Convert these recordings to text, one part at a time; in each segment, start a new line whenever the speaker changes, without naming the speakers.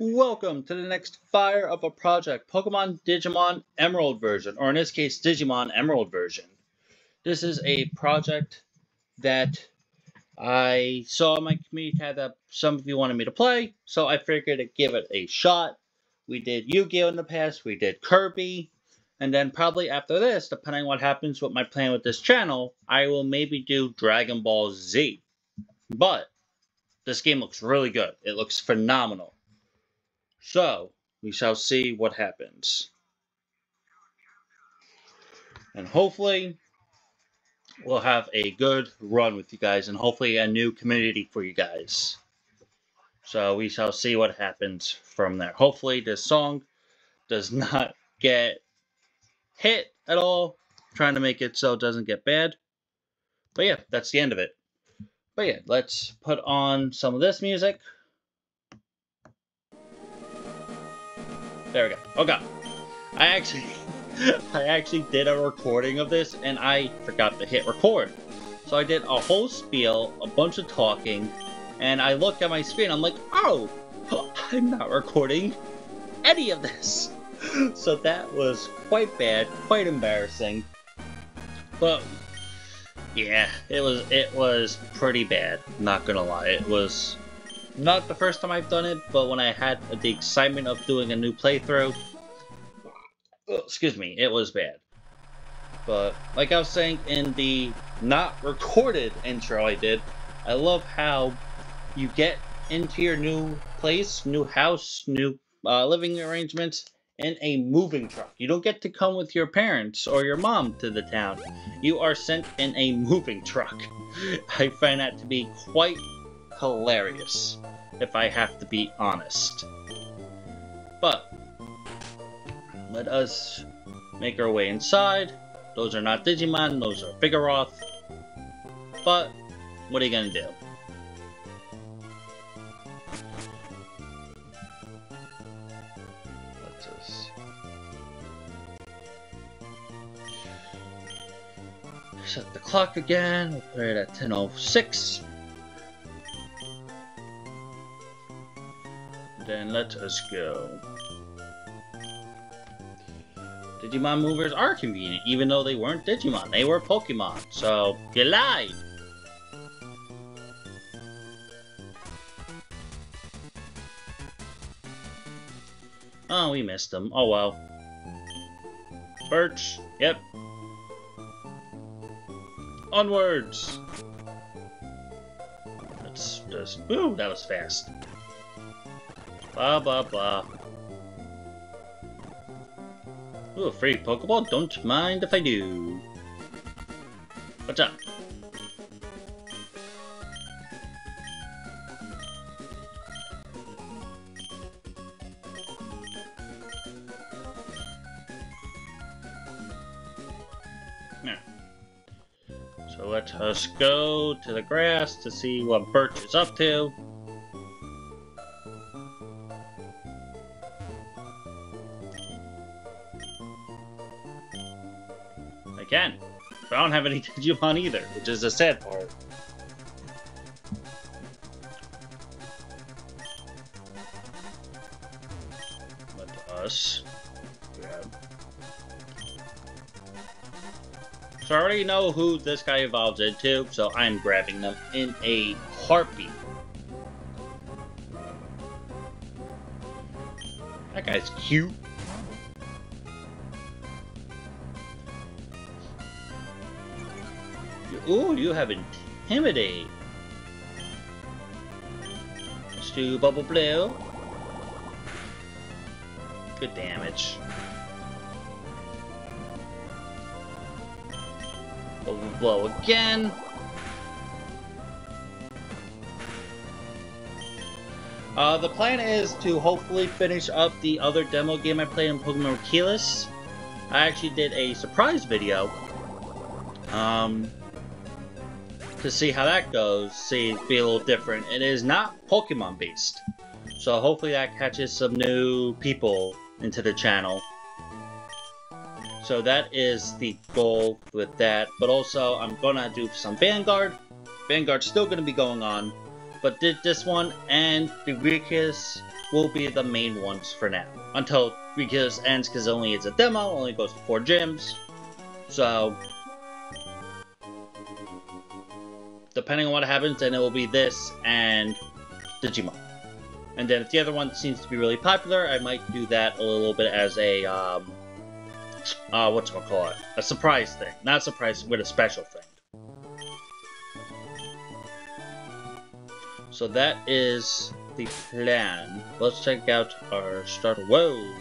Welcome to the next Fire of a Project Pokemon Digimon Emerald version, or in this case, Digimon Emerald version. This is a project that I saw my community tab that some of you wanted me to play, so I figured to give it a shot. We did Yu-Gi-Oh! in the past, we did Kirby, and then probably after this, depending on what happens with my plan with this channel, I will maybe do Dragon Ball Z. But, this game looks really good. It looks phenomenal. So, we shall see what happens. And hopefully, we'll have a good run with you guys, and hopefully a new community for you guys. So, we shall see what happens from there. Hopefully, this song does not get hit at all. I'm trying to make it so it doesn't get bad. But yeah, that's the end of it. But yeah, let's put on some of this music. There we go. Oh god. I actually I actually did a recording of this and I forgot to hit record. So I did a whole spiel, a bunch of talking, and I looked at my screen, I'm like, oh, I'm not recording any of this. So that was quite bad, quite embarrassing. But yeah, it was it was pretty bad, not gonna lie. It was not the first time I've done it, but when I had the excitement of doing a new playthrough, excuse me, it was bad. But like I was saying in the not recorded intro I did, I love how you get into your new place, new house, new uh, living arrangements in a moving truck. You don't get to come with your parents or your mom to the town. You are sent in a moving truck. I find that to be quite hilarious, if I have to be honest. But, let us make our way inside. Those are not Digimon, those are Vigoroth. But, what are you gonna do? Set the clock again, we'll put it at 10.06. Then let us go. Digimon movers are convenient, even though they weren't Digimon. They were Pokemon, so you lied! Oh, we missed them. Oh well. Birch, yep. Onwards! Let's just... Ooh, that was fast. Blah, blah, blah. Ooh, free Pokeball? Don't mind if I do. What's up? Yeah. So let us go to the grass to see what Birch is up to. I can. But I don't have any Digimon either, which is a sad part. Let us grab. So I already know who this guy evolves into, so I'm grabbing them in a heartbeat. That guy's cute. Ooh, you have Intimidate. Let's do Bubble Blow. Good damage. Bubble Blow again. Uh, the plan is to hopefully finish up the other demo game I played in Pokemon Keyless. I actually did a surprise video. Um, to see how that goes, see be a little different. It is not Pokemon based. So hopefully that catches some new people into the channel. So that is the goal with that. But also I'm gonna do some Vanguard. Vanguard's still gonna be going on. But this one and the Rikus will be the main ones for now. Until Rikus ends because only it's a demo, only goes to four gyms. So depending on what happens, then it will be this and Digimon. And then if the other one seems to be really popular, I might do that a little bit as a, um, uh, what's it call it? A surprise thing. Not a surprise, with a special thing. So that is the plan. Let's check out our starter. Whoa!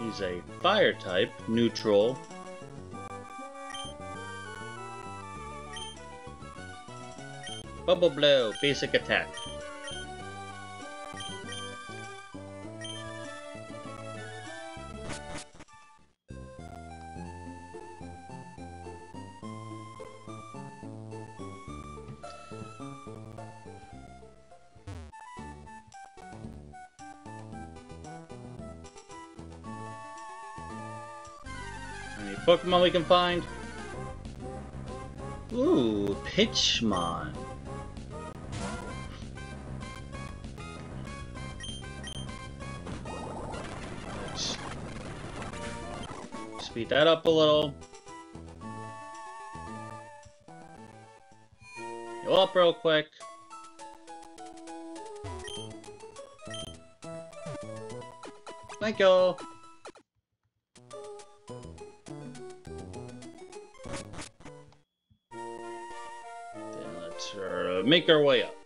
He's a fire type, neutral. Bubble Blow, basic attack. Any Pokemon we can find? Ooh, Pichimon. Speed that up a little. Go up real quick. Thank. Then let's uh, make our way up.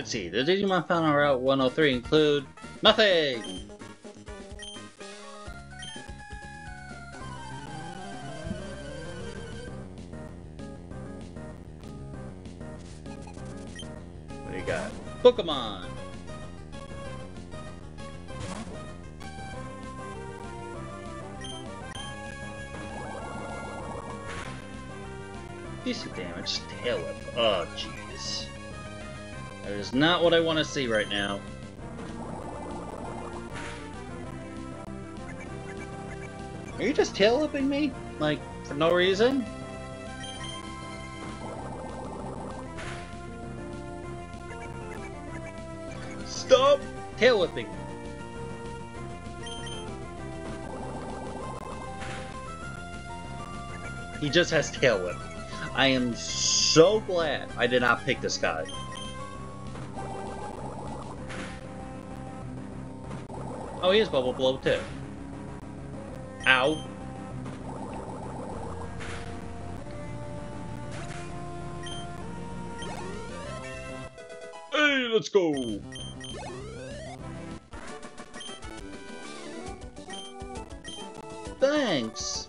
Let's see, the Digimon found on Route 103 include nothing! What do you got? Pokemon! Decent damage. Tail whip. Oh, jeez. That is not what I want to see right now. Are you just tail whipping me? Like, for no reason? Stop tail whipping. He just has tail whip. I am so glad I did not pick this guy. Oh, he has Bubble Blow too. Ow. Hey, let's go! Thanks!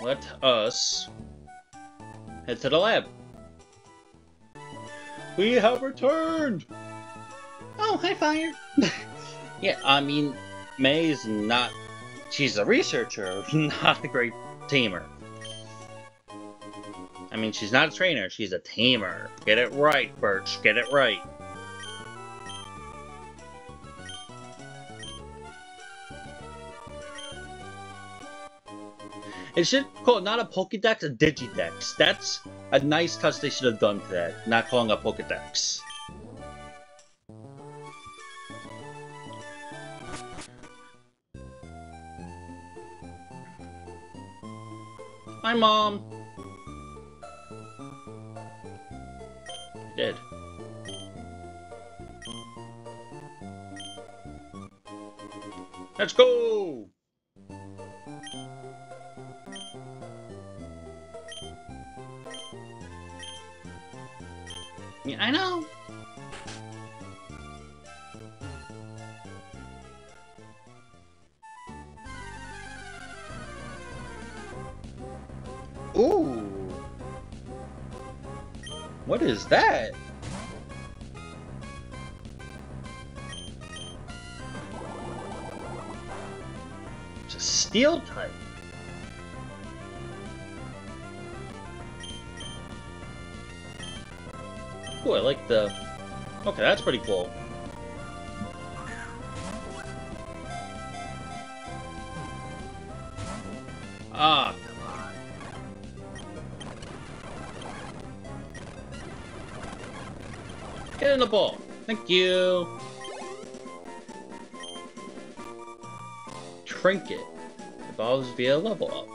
Let us head to the lab. We have returned! Oh, hi, Fire! yeah, I mean, May is not... She's a researcher, not a great tamer. I mean, she's not a trainer, she's a tamer. Get it right, Birch, get it right. It should call it not a Pokedex, a Digidex. That's a nice touch they should have done to that, not calling a Pokedex. Hi, Mom! I did. Let's go! I know. Ooh. What is that? It's a steel type. Ooh, I like the... Okay, that's pretty cool. Ah. Get in the ball. Thank you. Trinket. Evolves via level up.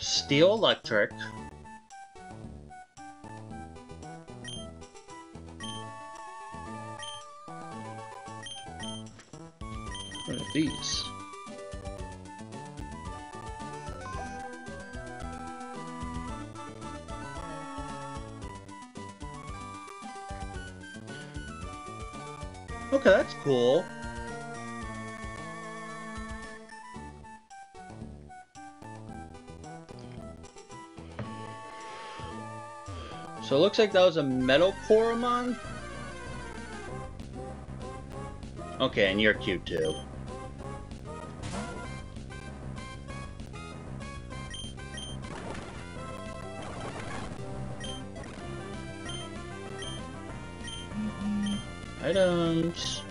Steel Electric. What are these? Okay, that's cool. So it looks like that was a Metal Koromon? Okay, and you're cute too. Items.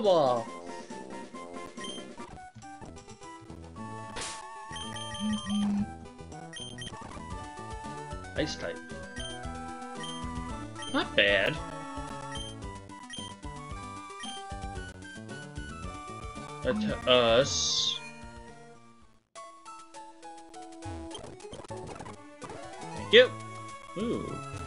Snowball. Ice type. Not bad. At us. Thank you. Ooh.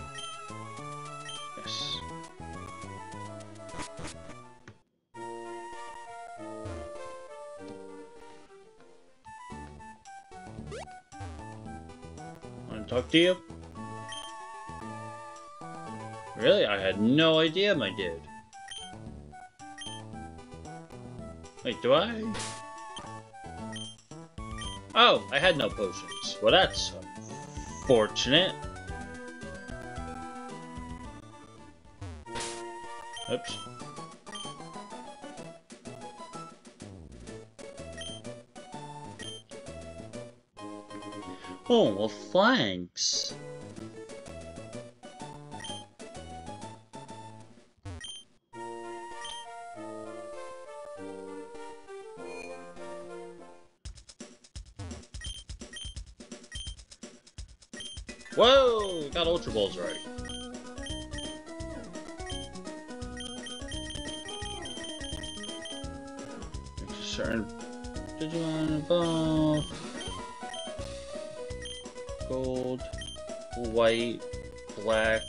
To talk to you? Really? I had no idea, my dude. Wait, do I? Oh, I had no potions. Well, that's unfortunate. Oops. Oh, well, thanks. Whoa! Got Ultra Balls right. Certain Digimon above. Gold, white, black.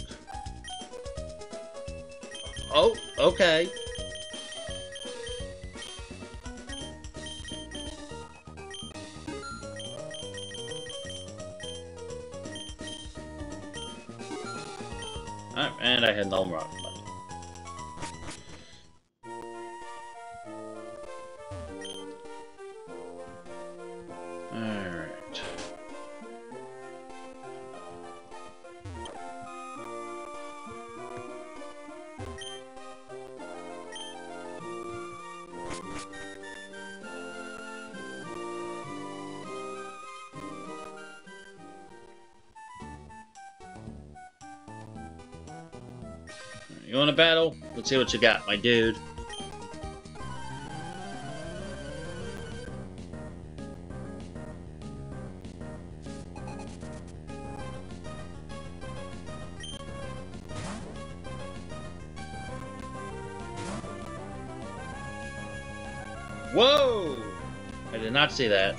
Oh, okay. And I had no rock You want a battle? Let's see what you got, my dude. Whoa! I did not see that.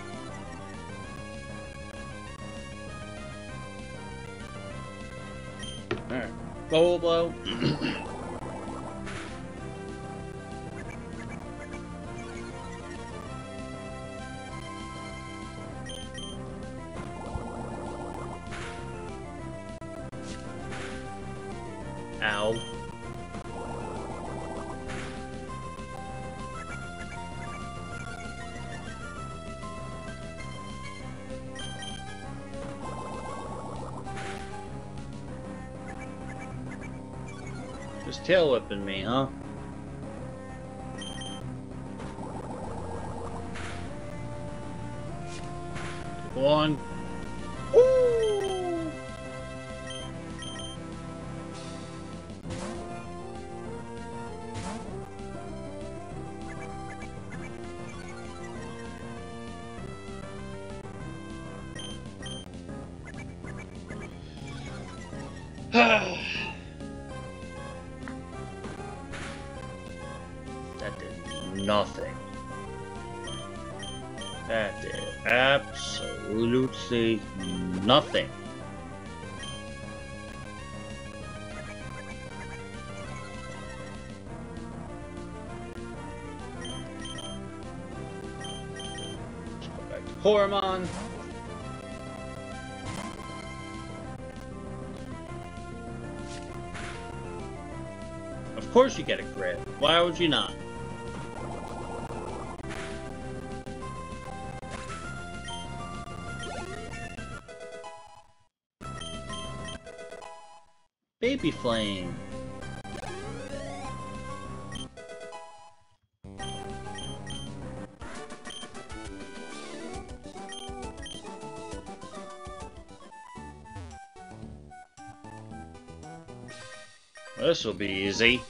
Alright. was tail whipping me, huh? Go on. Nothing. Let's go back to Hormon. Of course you get a crit. Why would you not? Baby Flame. This will be easy.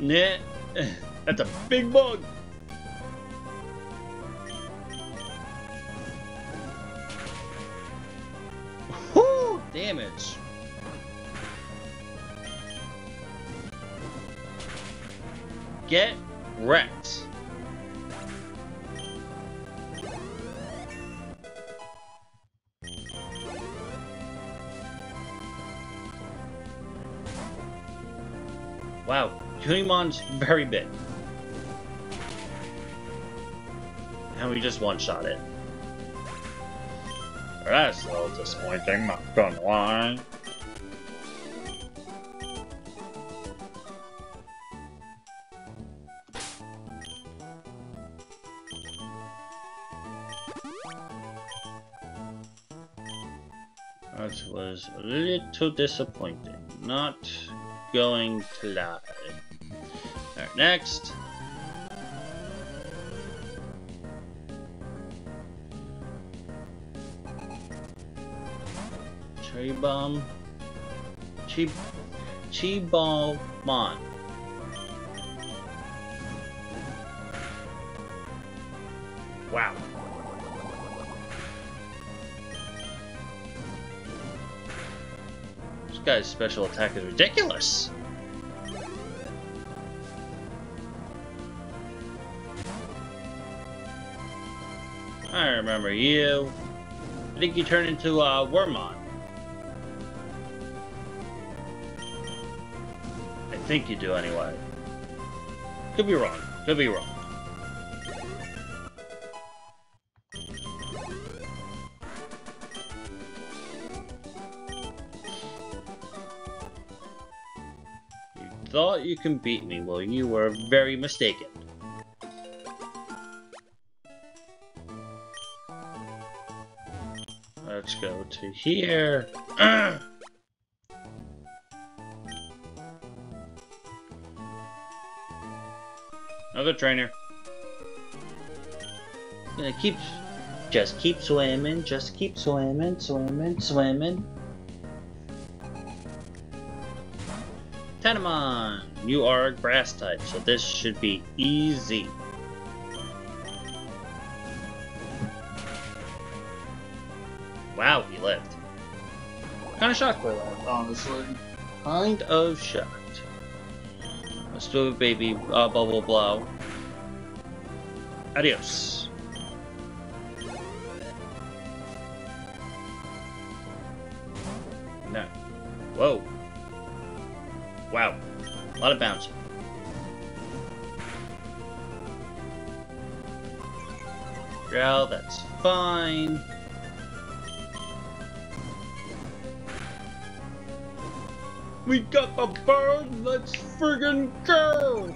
Nah, that's a big bug. Kunemon's very big. And we just one-shot it. That's a little disappointing, not gonna lie. That was a little disappointing. Not going to lie. Next. Cherry bomb. Chi Chi ball mon. Wow. This guy's special attack is ridiculous. Remember you. I think you turned into uh, Wormmon. I think you do anyway. Could be wrong. Could be wrong. You thought you can beat me, well you were very mistaken. To here. Another trainer. Gonna keep, just keep swimming, just keep swimming, swimming, swimming. Tanemon, you are a grass type, so this should be easy. Wow, he lived. Kind of shocked by that, honestly. Kind of shocked. Let's do a baby uh, bubble blow. Adios. No. Whoa. Wow. A lot of bouncing. Well, that's fine. We got the bird, let's friggin' go!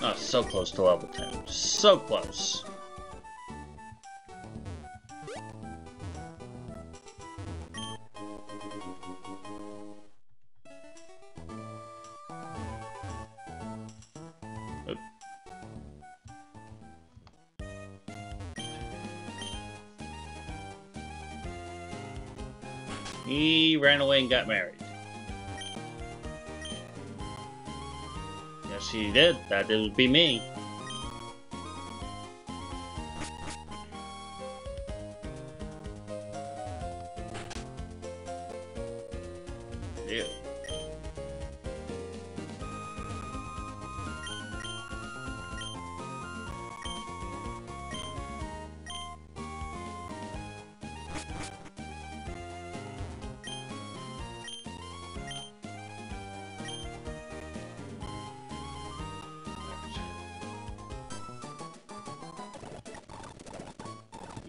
Oh, so close to level 10. So close. And got married. Yes, he did. That would be me.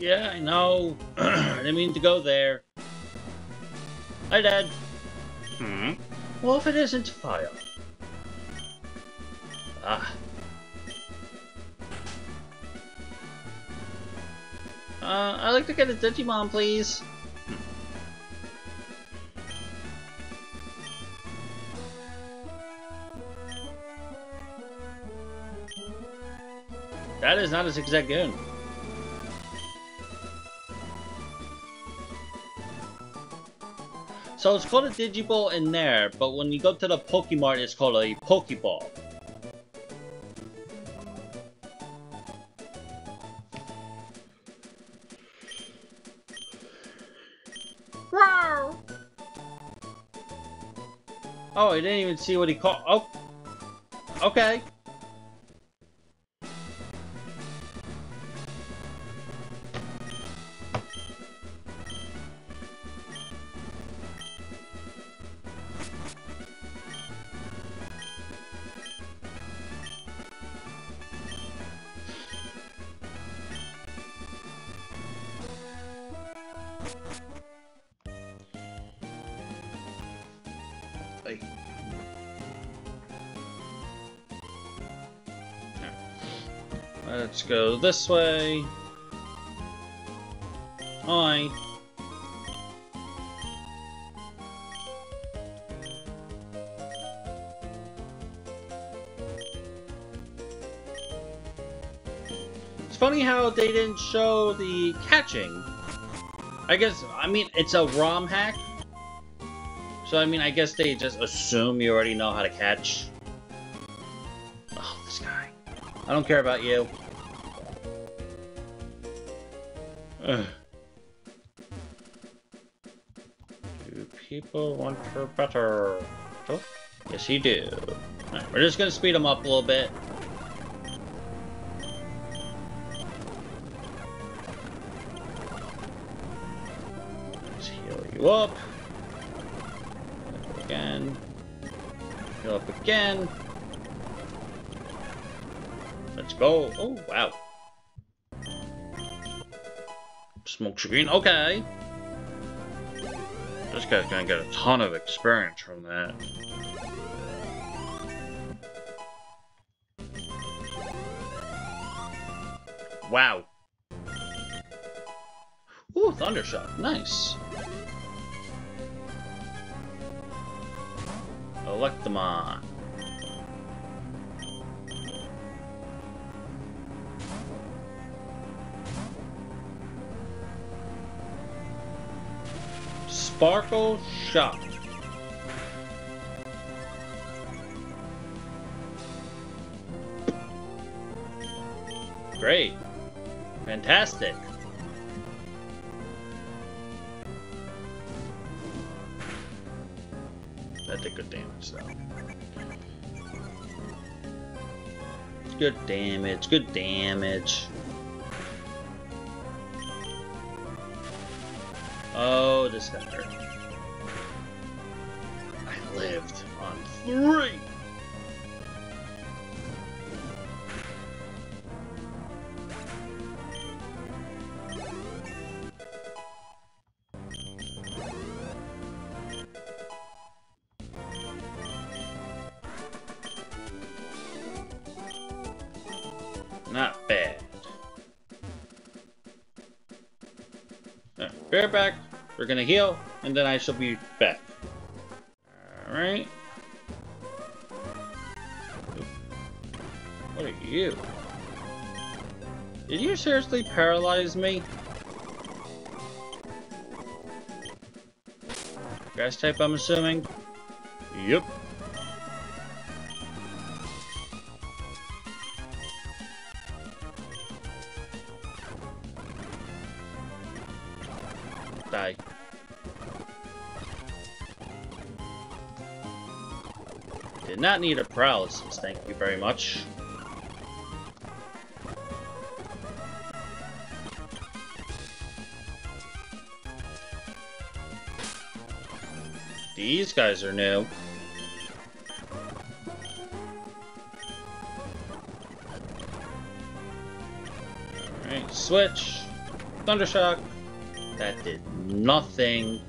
Yeah, I know. I didn't mean to go there. Hi, Dad. Hmm? Well, if it isn't fire. Ah. Uh, I'd like to get a Digimon, please. That is not a Zigzagoon. So it's called a Digiball in there, but when you go to the Pokemart, it's called a Pokeball. Wow! Oh, I didn't even see what he called. Oh, okay. This way. Hi. It's funny how they didn't show the catching. I guess, I mean, it's a ROM hack, so, I mean, I guess they just assume you already know how to catch. Oh, this guy. I don't care about you. Do people want her better? Oh, yes, he do. Right, we're just gonna speed him up a little bit. Let's heal you up again. Heal up again. Let's go. Oh, wow. Smoke screen. Okay. This guy's gonna get a ton of experience from that. Wow. Ooh, Thundershock. Nice. Electamon. Sparkle Shock. Great. Fantastic. That did good damage, though. Good damage, good damage. Oh, hurt. I lived on three! We're gonna heal, and then I shall be back. Alright. What are you? Did you seriously paralyze me? Grass type, I'm assuming? Yep. Not need a paralysis, thank you very much. These guys are new. Alright, switch. Thundershock. That did nothing.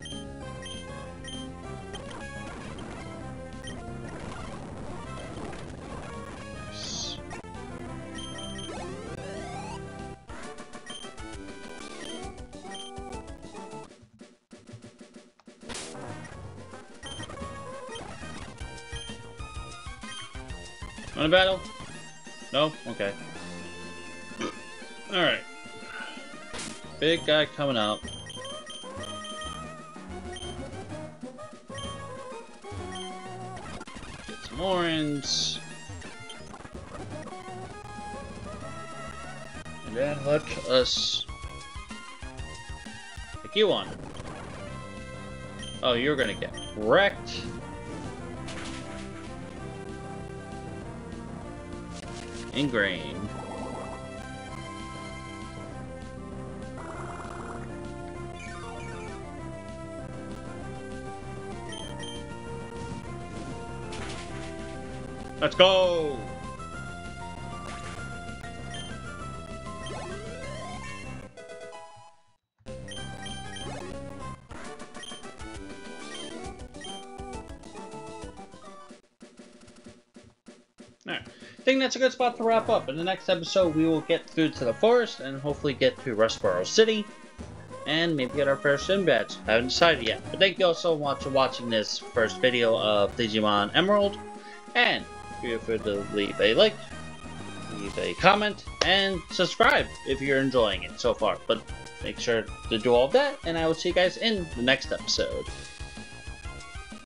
Want a battle? No? Okay. Alright. Big guy coming out. Get some orange. And then let us pick you on. Oh, you're gonna get wrecked. Ingrain. Let's go! That's a good spot to wrap up. In the next episode, we will get through to the forest and hopefully get to Rustboro City. And maybe get our first Sim badge. I haven't decided yet. But thank you all so much for watching this first video of Digimon Emerald. And feel free to leave a like, leave a comment, and subscribe if you're enjoying it so far. But make sure to do all that, and I will see you guys in the next episode.